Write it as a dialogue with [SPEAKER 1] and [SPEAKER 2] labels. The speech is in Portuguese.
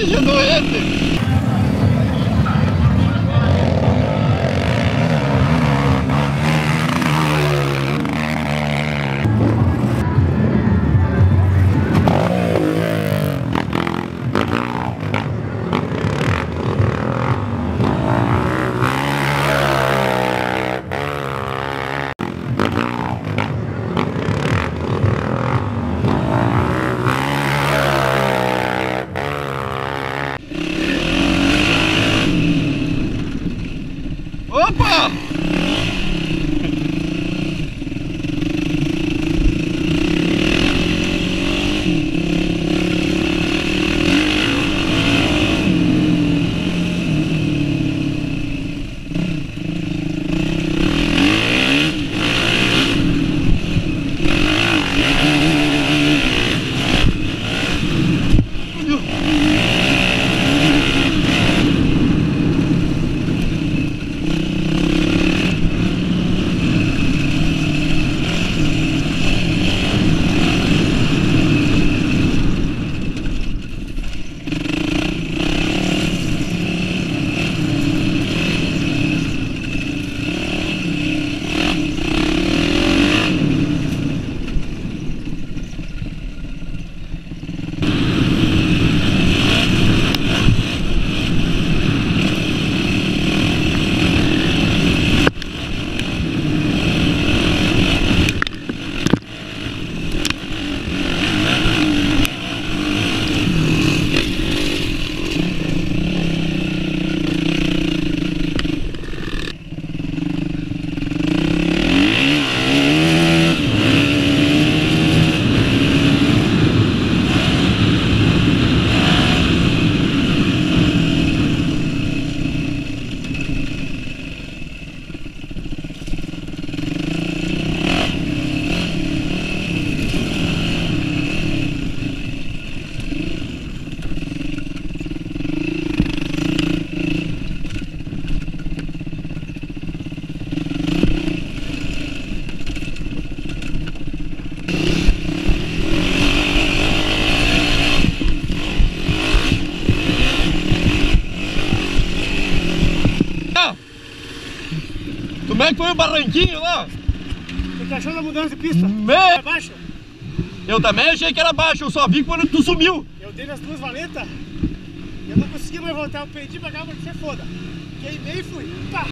[SPEAKER 1] Bicho doente! Como é que foi o barranquinho lá?
[SPEAKER 2] O que achou da mudança de pista?
[SPEAKER 1] Me...
[SPEAKER 2] É baixo?
[SPEAKER 1] Eu também achei que era baixo, eu só vi quando tu sumiu.
[SPEAKER 2] Eu dei nas duas valetas. Eu não consegui mais voltar. Eu perdi pra cá, porque você foda. Queimei e fui. Pá!